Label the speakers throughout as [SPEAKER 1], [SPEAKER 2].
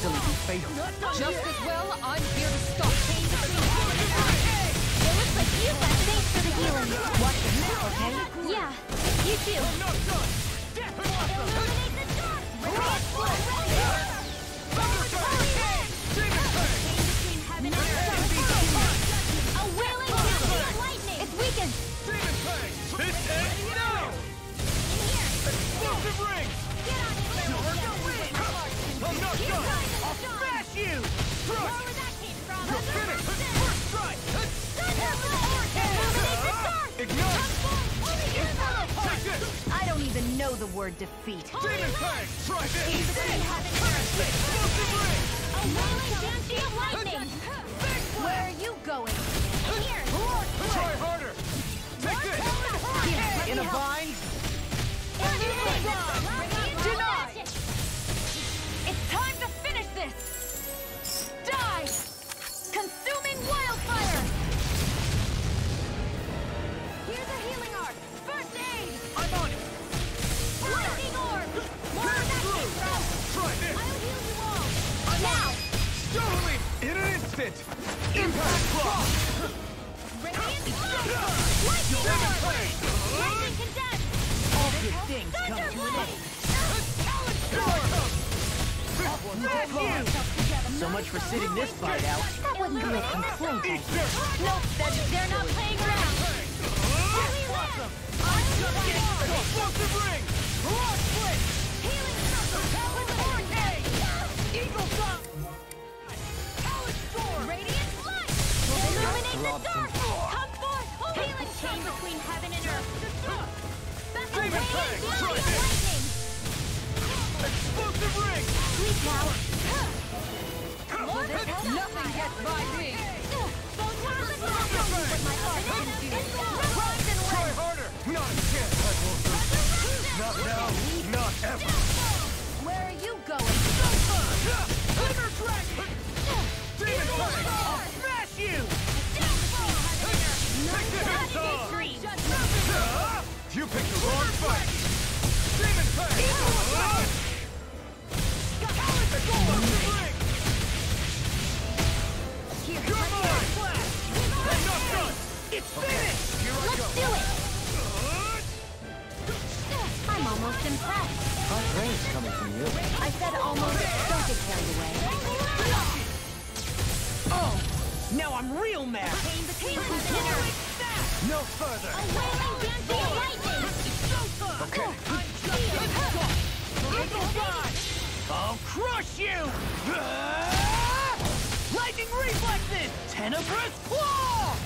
[SPEAKER 1] easily be fatal.
[SPEAKER 2] Just as well, I'm here to stop.
[SPEAKER 3] It looks like you've got thanks for the healing. Watch step, okay? Yeah, you too. The
[SPEAKER 2] word defeat.
[SPEAKER 4] Demon Fang! Try this!
[SPEAKER 3] Between heaven and earth.
[SPEAKER 4] Explosive ring!
[SPEAKER 3] A dancing
[SPEAKER 1] In
[SPEAKER 4] instant! Impact block!
[SPEAKER 3] Radiant light. Lightning
[SPEAKER 4] Demon
[SPEAKER 3] Lightning condensed.
[SPEAKER 1] All good things come to an end.
[SPEAKER 4] Here I come! This one's all mine!
[SPEAKER 1] So much for sitting this fight out.
[SPEAKER 2] That wouldn't be a complaint.
[SPEAKER 4] Eat this!
[SPEAKER 3] Nope, they're, they're not playing around. Holy
[SPEAKER 4] Blossom!
[SPEAKER 3] Land.
[SPEAKER 4] Explosive ring! Rock split!
[SPEAKER 3] Healing circle. Illuminate the dark. Come forth. Healing chain between heaven and earth. A
[SPEAKER 4] Demon Fang, try
[SPEAKER 3] of lightning.
[SPEAKER 4] Explosive ring!
[SPEAKER 3] Sleep now.
[SPEAKER 2] Nothing gets by me!
[SPEAKER 4] Try harder! Not a chance, I won't lose. Not now, not ever!
[SPEAKER 2] Where are you going?
[SPEAKER 4] Thunder Dragon! You picked the wrong fight! Demon Fang! Ah! Explosive ring! You're mine! I'm not done! It's finished! Here I
[SPEAKER 3] Let's
[SPEAKER 4] go!
[SPEAKER 3] do it! I'm almost impressed.
[SPEAKER 1] Hot praise coming from you.
[SPEAKER 2] I said almost. Don't get carried away.
[SPEAKER 1] Oh! Now I'm real mad!
[SPEAKER 3] Pain between heaven and earth.
[SPEAKER 4] No further!
[SPEAKER 3] A wailing dancing of lightning.
[SPEAKER 4] Okay.
[SPEAKER 1] I'll crush you! Ah! Lightning reflexes! Tenebrous claw!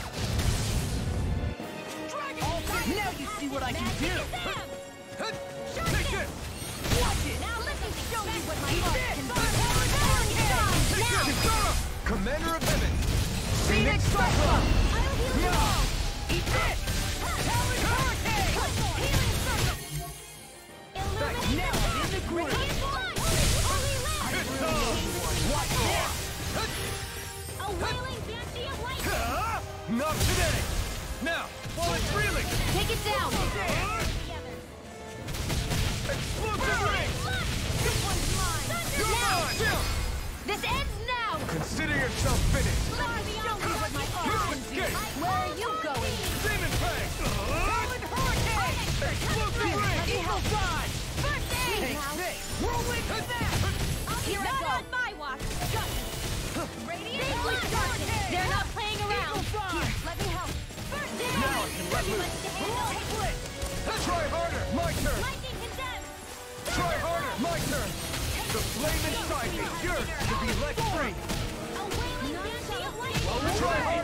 [SPEAKER 1] Now you see what I can do!
[SPEAKER 4] Take!
[SPEAKER 1] Watch it!
[SPEAKER 3] Now let me show you what my heart can do.
[SPEAKER 4] Take
[SPEAKER 3] Now,
[SPEAKER 4] this! Kitana! Commander of Heaven!
[SPEAKER 1] Phoenix Cyclone!
[SPEAKER 3] I'll heal you all.
[SPEAKER 4] Not today! Now, while it's reeling!
[SPEAKER 2] Take it down!
[SPEAKER 4] Explosive ring!
[SPEAKER 3] This one's mine.
[SPEAKER 4] You're mine!
[SPEAKER 2] This ends now!
[SPEAKER 4] Consider yourself finished!
[SPEAKER 3] Let me show you what my can do.
[SPEAKER 2] Where are you going?
[SPEAKER 4] Demon Fang! Talon Hurricane! Explosive ring!
[SPEAKER 1] Eagle Dive!
[SPEAKER 3] First aid
[SPEAKER 1] Take this! Snap!
[SPEAKER 2] Here I
[SPEAKER 3] Not
[SPEAKER 2] go.
[SPEAKER 3] on my watch. Radiant
[SPEAKER 2] Big They're not playing around.
[SPEAKER 1] Here,
[SPEAKER 2] let me help.
[SPEAKER 3] First aid.
[SPEAKER 4] Now I can let loose!
[SPEAKER 1] Split!
[SPEAKER 4] Try harder! My turn!
[SPEAKER 3] Lightning condensed.
[SPEAKER 4] Try harder! My turn! The flame inside me yearns to be let free!
[SPEAKER 3] A wailing banshee of lightning.
[SPEAKER 4] Try harder!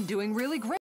[SPEAKER 2] been doing really great.